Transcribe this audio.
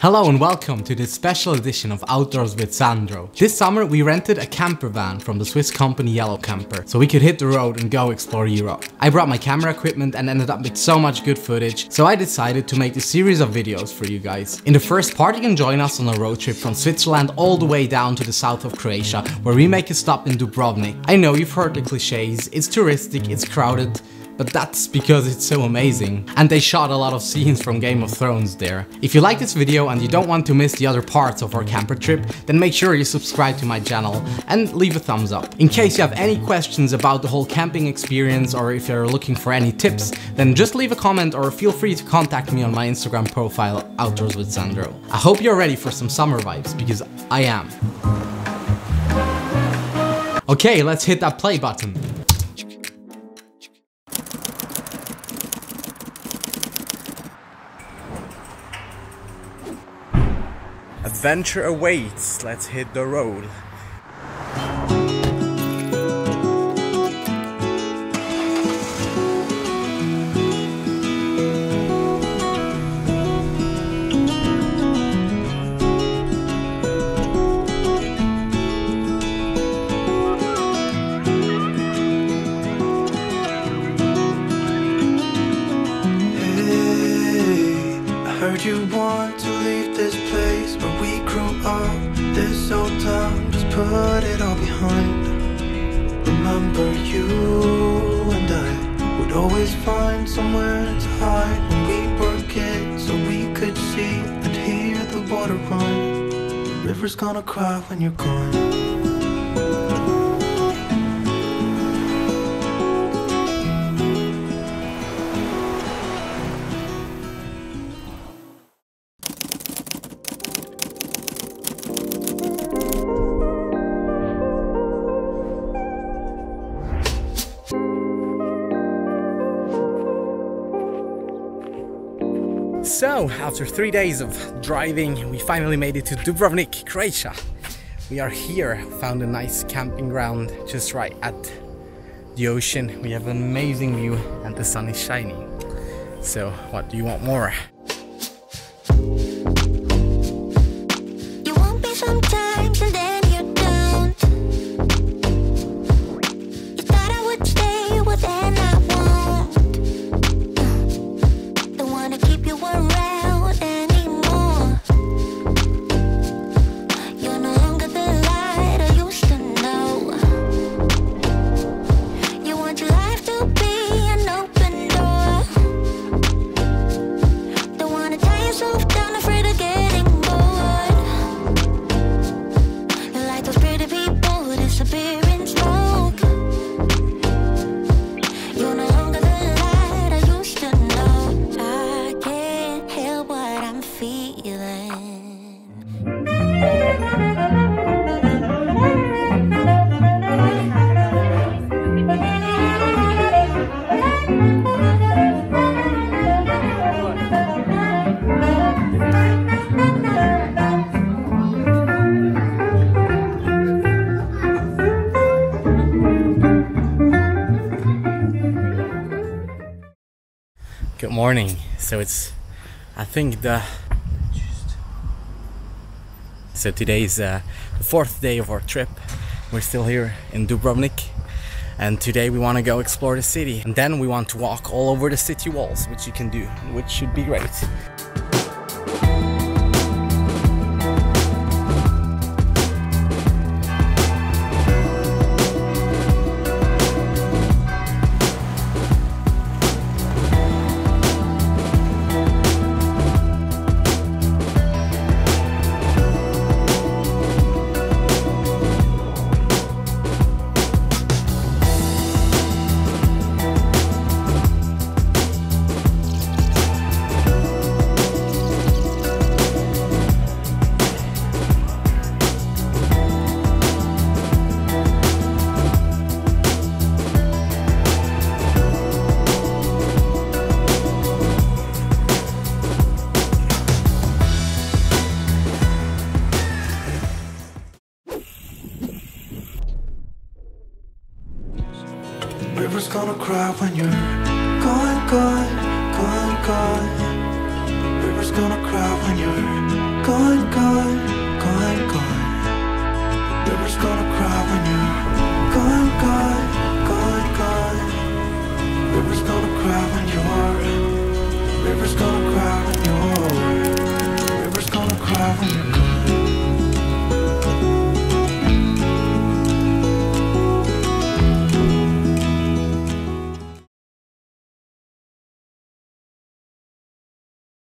Hello and welcome to this special edition of Outdoors with Sandro. This summer we rented a camper van from the Swiss company Yellowcamper so we could hit the road and go explore Europe. I brought my camera equipment and ended up with so much good footage so I decided to make a series of videos for you guys. In the first part you can join us on a road trip from Switzerland all the way down to the south of Croatia where we make a stop in Dubrovnik. I know you've heard the cliches, it's touristic, it's crowded, but that's because it's so amazing. And they shot a lot of scenes from Game of Thrones there. If you like this video and you don't want to miss the other parts of our camper trip, then make sure you subscribe to my channel and leave a thumbs up. In case you have any questions about the whole camping experience or if you're looking for any tips, then just leave a comment or feel free to contact me on my Instagram profile, Outdoors with Sandro. I hope you're ready for some summer vibes, because I am. Okay, let's hit that play button. Adventure awaits. Let's hit the road. Heard you want to Old town, just put it all behind. Remember you and I would always find somewhere to hide when we were kids, so we could see and hear the water run. River's gonna cry when you're gone. After three days of driving, we finally made it to Dubrovnik, Croatia. We are here, found a nice camping ground just right at the ocean. We have an amazing view and the sun is shining. So, what do you want more? You Good morning. So it's, I think the. So today is uh, the fourth day of our trip. We're still here in Dubrovnik, and today we want to go explore the city, and then we want to walk all over the city walls, which you can do, which should be great. River's gonna cry when you're gone, gone, gone, gone. River's gonna cry when you're gone, gone,